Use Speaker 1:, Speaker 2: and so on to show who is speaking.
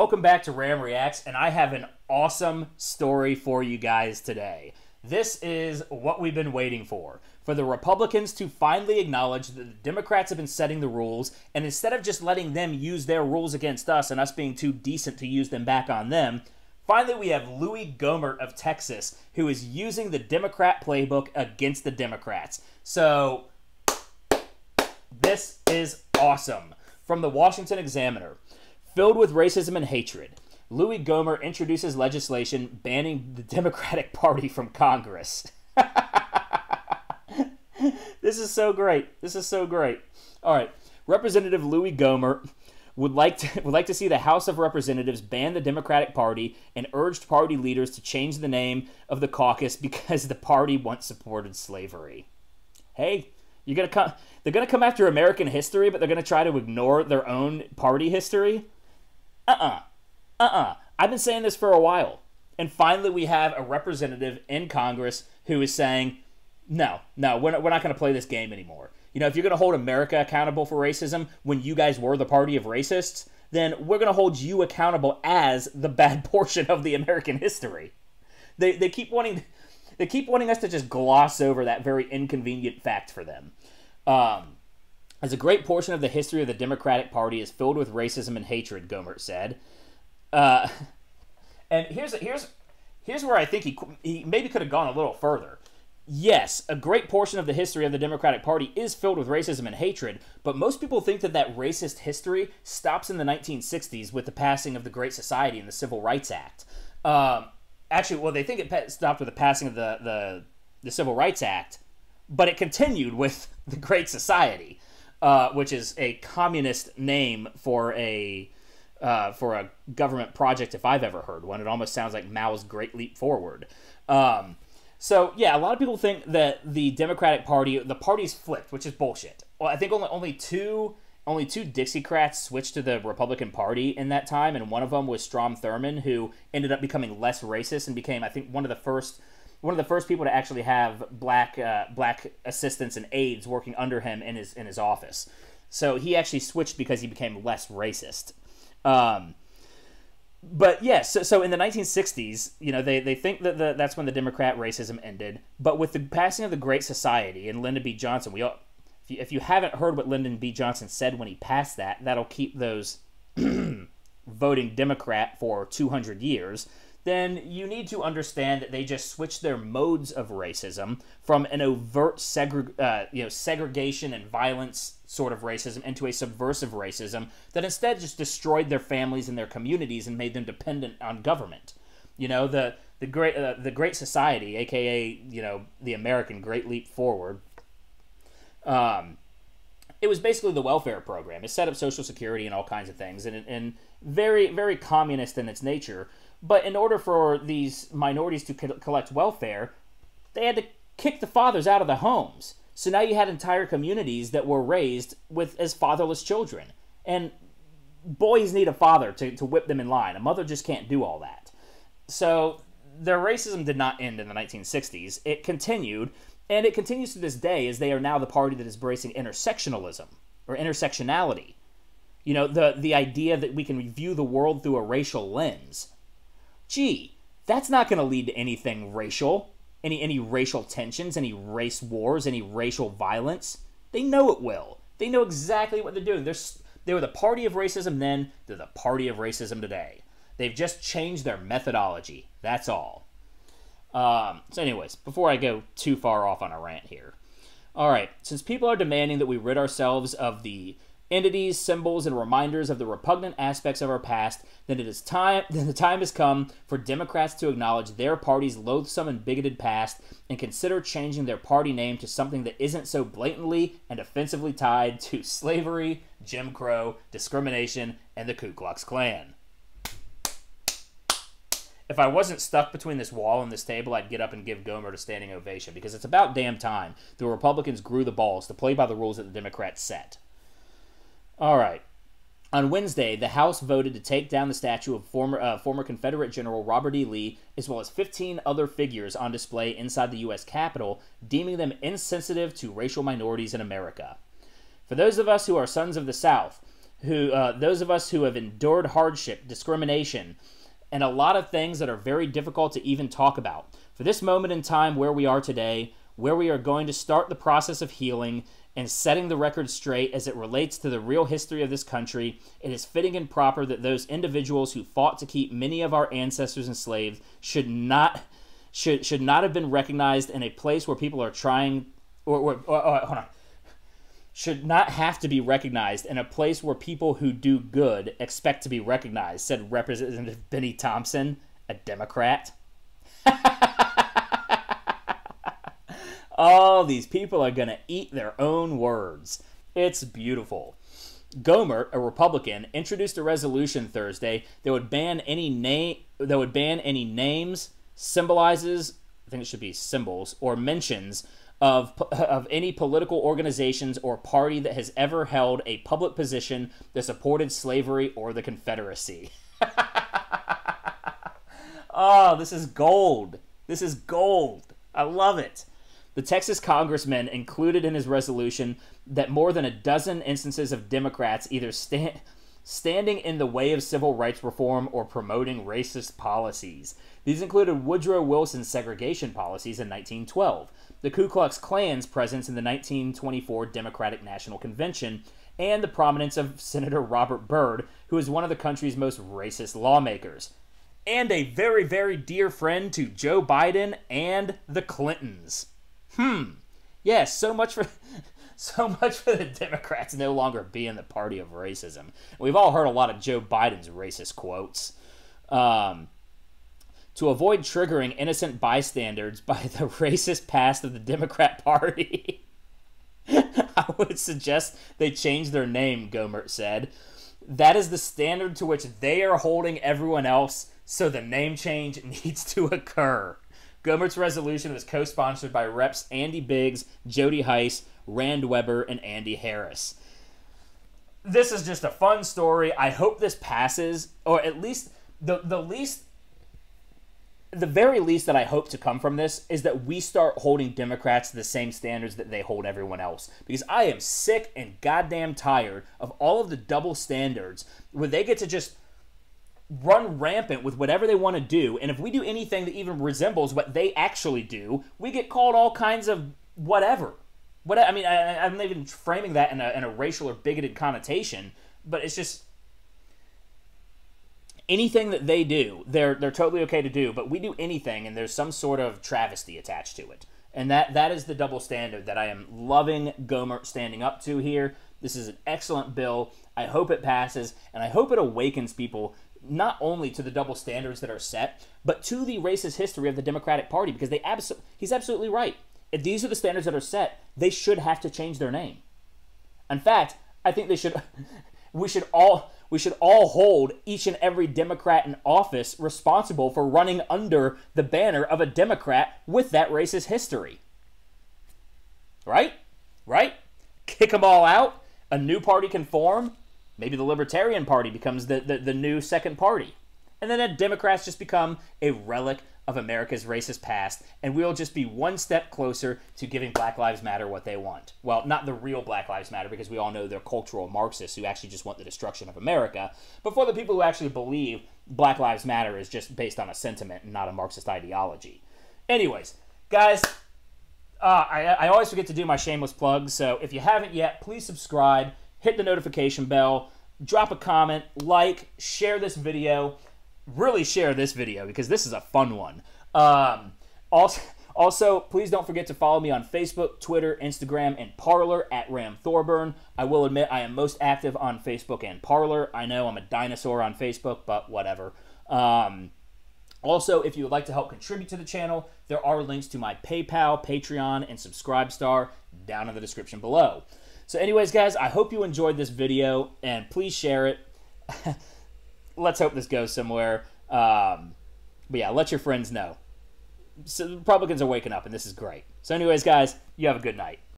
Speaker 1: Welcome back to Ram Reacts, and I have an awesome story for you guys today. This is what we've been waiting for for the Republicans to finally acknowledge that the Democrats have been setting the rules, and instead of just letting them use their rules against us and us being too decent to use them back on them, finally we have Louis Gohmert of Texas who is using the Democrat playbook against the Democrats. So, this is awesome. From the Washington Examiner. Filled with racism and hatred, Louis Gohmert introduces legislation banning the Democratic Party from Congress. this is so great. This is so great. All right. Representative Louis Gohmert would like to would like to see the House of Representatives ban the Democratic Party and urged party leaders to change the name of the caucus because the party once supported slavery. Hey, you're gonna come. They're gonna come after American history, but they're gonna try to ignore their own party history uh uh-uh. uh. I've been saying this for a while. And finally, we have a representative in Congress who is saying, no, no, we're not, we're not going to play this game anymore. You know, if you're going to hold America accountable for racism when you guys were the party of racists, then we're going to hold you accountable as the bad portion of the American history. They, they keep wanting they keep wanting us to just gloss over that very inconvenient fact for them. Um, as a great portion of the history of the Democratic Party is filled with racism and hatred, Gohmert said. Uh, and here's here's here's where I think he he maybe could have gone a little further. Yes, a great portion of the history of the Democratic Party is filled with racism and hatred, but most people think that that racist history stops in the 1960s with the passing of the Great Society and the Civil Rights Act. Um, actually, well, they think it stopped with the passing of the, the, the Civil Rights Act, but it continued with the Great Society uh, which is a communist name for a uh, for a government project if I've ever heard one. It almost sounds like Mao's Great Leap Forward. Um, so yeah, a lot of people think that the Democratic Party, the party's flipped, which is bullshit. Well, I think only only two only two Dixiecrats switched to the Republican Party in that time, and one of them was Strom Thurmond, who ended up becoming less racist and became, I think, one of the first one of the first people to actually have black uh, black assistants and aides working under him in his in his office. So he actually switched because he became less racist. Um, but yes, so, so, in the 1960s, you know, they, they think that the, that's when the Democrat racism ended. But with the passing of the Great Society and Lyndon B. Johnson, we all, if you, if you haven't heard what Lyndon B. Johnson said when he passed that, that'll keep those voting Democrat for 200 years then you need to understand that they just switched their modes of racism from an overt uh, you know, segregation and violence sort of racism into a subversive racism that instead just destroyed their families and their communities and made them dependent on government. You know, the the great uh, the Great Society, aka you know the American Great Leap Forward. Um, it was basically the welfare program. It set up Social Security and all kinds of things, and and very very communist in its nature. But in order for these minorities to co- collect welfare, they had to kick the fathers out of the homes. So now you had entire communities that were raised with as fatherless children. And boys need a father to, to whip them in line. A mother just can't do all that. So their racism did not end in the 1960s. It continued, and it continues to this day as they are now the party that is embracing intersectionalism or intersectionality. You know, the, the idea that we can view the world through a racial lens gee, that's not going to lead to anything racial, any any racial tensions, any race wars, any racial violence. They know it will. They know exactly what they're doing. They're they were the party of racism then, they're the party of racism today. They've just changed their methodology. That's all. Um, so, anyways, before I go too far off on a rant here. All right, since people are demanding that we rid ourselves of the entities, symbols, and reminders of the repugnant aspects of our past, then it is time then the time has come for Democrats to acknowledge their party's loathsome and bigoted past and consider changing their party name to something that isn't so blatantly and offensively tied to slavery, Jim Crow, discrimination, and the Ku Klux Klan. If I wasn't stuck between this wall and this table, I'd get up and give Gohmert a standing ovation because it's about damn time the Republicans grew the balls to play by the rules that the Democrats set. All right. On Wednesday, the House voted to take down the statue of former uh, former Confederate General Robert E. Lee, as well as 15 other figures on display inside the U.S. Capitol, deeming them insensitive to racial minorities in America. For those of us who are sons of the South, who uh, those of us who have endured hardship, discrimination, and a lot of things that are very difficult to even talk about. For this moment in time where we are today, where we are going to start the process of healing and setting the record straight as it relates to the real history of this country, it is fitting and proper that those individuals who fought to keep many of our ancestors enslaved should not should should not have been recognized in a place where people are trying or, or, or, or hold on should not have to be recognized in a place where people who do good expect to be recognized, said Representative Bennie Thompson, a Democrat. oh, these people are going to eat their own words. It's beautiful. Gohmert, a Republican, introduced a resolution Thursday that would ban any name that would ban any names, symbolizes, I think it should be symbols, or mentions of, of any political organizations or party that has ever held a public position that supported slavery or the Confederacy. oh, this is gold. This is gold. I love it. The Texas congressman included in his resolution that more than a dozen instances of Democrats either stand standing in the way of civil rights reform or promoting racist policies. These included Woodrow Wilson's segregation policies in 1912, the Ku Klux Klan's presence in the 1924 Democratic National Convention, and the prominence of Senator Robert Byrd, who is one of the country's most racist lawmakers. And a very, very dear friend to Joe Biden and the Clintons. Hmm. Yes, so much for so much for the Democrats no longer being the party of racism. We've all heard a lot of Joe Biden's racist quotes. Um, to avoid triggering innocent bystanders by the racist past of the Democrat Party. I would suggest they change their name, Gohmert said. That is the standard to which they are holding everyone else, so the name change needs to occur. Gohmert's resolution was co sponsored by Reps Andy Biggs, Jody Hice, Rand Weber, and Andy Harris. This is just a fun story. I hope this passes, or at least the, the least the very least that I hope to come from this is that we start holding Democrats to the same standards that they hold everyone else. Because I am sick and goddamn tired of all of the double standards where they get to just run rampant with whatever they want to do. And if we do anything that even resembles what they actually do, we get called all kinds of whatever. What I mean, I, am not even framing that in a, in a racial or bigoted connotation, but it's just anything that they do, they're they're totally okay to do. But we do anything, and there's some sort of travesty attached to it, and that that is the double standard that I am loving Gohmert standing up to here. This is an excellent bill. I hope it passes, and I hope it awakens people not only to the double standards that are set, but to the racist history of the Democratic Party, because they absolutely he's absolutely right. If these are the standards that are set, they should have to change their name. In fact, I think they should. We should all we should all hold each and every Democrat in office responsible for running under the banner of a Democrat with that racist history. Right? Right? Kick them all out. A new party can form. Maybe the Libertarian Party becomes the, the, the new second party. And then the Democrats just become a relic of America's racist past, and we'll just be one step closer to giving Black Lives Matter what they want. Well, not the real Black Lives Matter, because we all know they're cultural Marxists who actually just want the destruction of America. But for the people who actually believe Black Lives Matter is just based on a sentiment and not a Marxist ideology. Anyways, guys, uh, I, I always forget to do my shameless plugs, so if you haven't yet, please subscribe, hit the notification bell, drop a comment, like, share this video really share this video because this is a fun one. Um, also, also, please don't forget to follow me on Facebook, Twitter, Instagram, and Parler at Ram Thorburn. I will admit I am most active on Facebook and Parler. I know I'm a dinosaur on Facebook, but whatever. Um, also, if you would like to help contribute to the channel, there are links to my PayPal, Patreon, and Subscribestar down in the description below. So anyways, guys, I hope you enjoyed this video, and please share it. let's hope this goes somewhere. Um, but yeah, let your friends know. So Republicans are waking up, and this is great. So, anyways, guys, you have a good night.